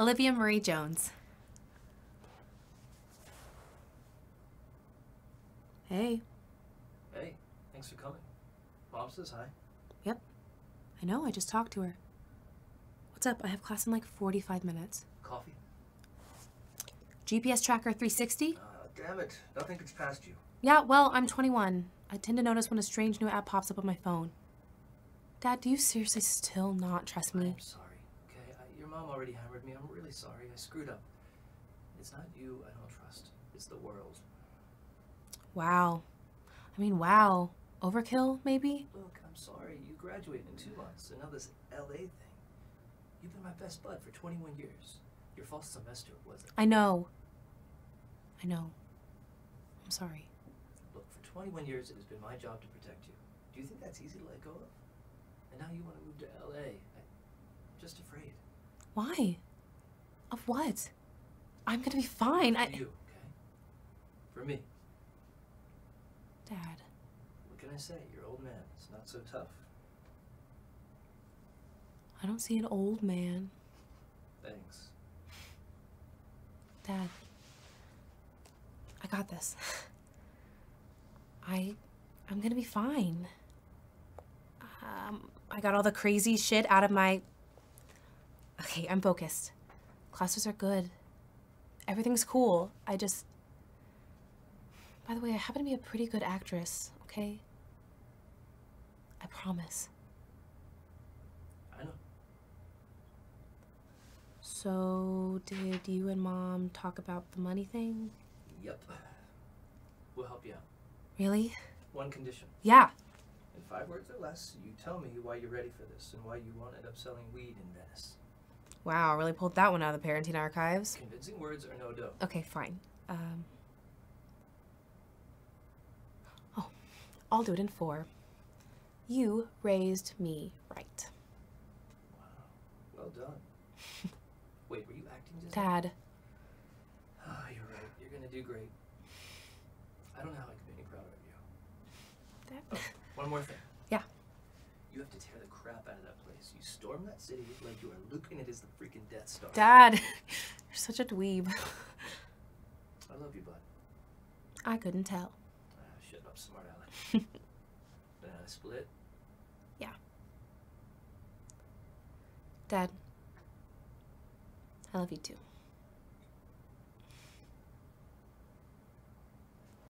Olivia Marie Jones. Hey. Hey, thanks for coming. Bob says hi. Yep. I know, I just talked to her. What's up? I have class in like 45 minutes. Coffee? GPS tracker 360? Uh, damn it. Nothing gets past you. Yeah, well, I'm 21. I tend to notice when a strange new app pops up on my phone. Dad, do you seriously still not trust me? I'm sorry, okay? I, your mom already hammered me. I'm really sorry. I screwed up. It's not you I don't trust. It's the world. Wow. I mean, wow. Overkill, maybe? Look, I'm sorry. You graduated in two months, and now this LA thing. You've been my best bud for 21 years. Your fall semester wasn't. I know. I know. I'm sorry. Look, for 21 years, it has been my job to protect you. Do you think that's easy to let go of? And now you want to move to LA. I, I'm just afraid. Why? Of what? I'm gonna be fine. For I. you, okay? For me. Dad. What can I say? You're old man. It's not so tough. I don't see an old man. Thanks. Dad. I got this. I. I'm gonna be fine. Um, I got all the crazy shit out of my. Okay, I'm focused. Classes are good. Everything's cool. I just. By the way, I happen to be a pretty good actress, okay? I promise. I know. So, did you and mom talk about the money thing? Yep. We'll help you out. Really? One condition. Yeah. In five words or less, you tell me why you're ready for this and why you won't end up selling weed in Venice. Wow, really pulled that one out of the parenting archives. Convincing words or no dough. Okay, fine. Um, oh, I'll do it in four. You raised me right. Wow. Well done. Wait, were you acting just? Dad, Ah, you're right. You're gonna do great. I don't know how I can be any prouder of you. Dad. Oh, one more thing. You have to tear the crap out of that place. You storm that city like you are looking at it as the freaking Death Star. Dad, you're such a dweeb. I love you, bud. I couldn't tell. Ah, shut up, smart aleck. Banana split. Yeah. Dad, I love you too.